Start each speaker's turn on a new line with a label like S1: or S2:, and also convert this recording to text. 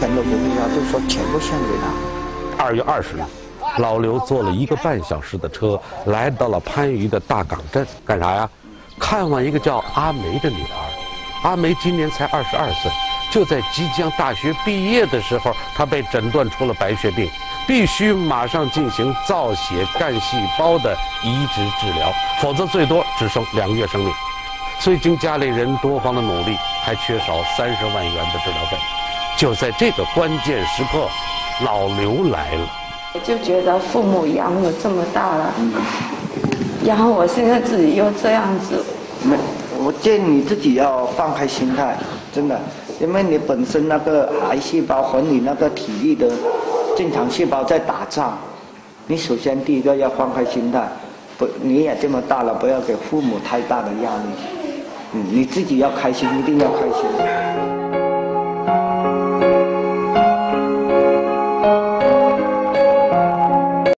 S1: 钱都不必要，就说全部献给他。
S2: 二月二十日，老刘坐了一个半小时的车，来到了番禺的大港镇，干啥呀？看望一个叫阿梅的女儿。阿梅今年才二十二岁，就在即将大学毕业的时候，她被诊断出了白血病，必须马上进行造血干细胞的移植治疗，否则最多只剩两个月生命。所以经家里人多方的努力，还缺少三十万元的治疗费。就在这个关键时刻，老刘来了。
S3: 我就觉得父母养我这么大了，然后我现在自己又这样子，
S1: 没，我建议你自己要放开心态，真的，因为你本身那个癌细胞和你那个体力的正常细胞在打仗，你首先第一个要放开心态，不，你也这么大了，不要给父母太大的压力。嗯，你自己要开心，一定要开心。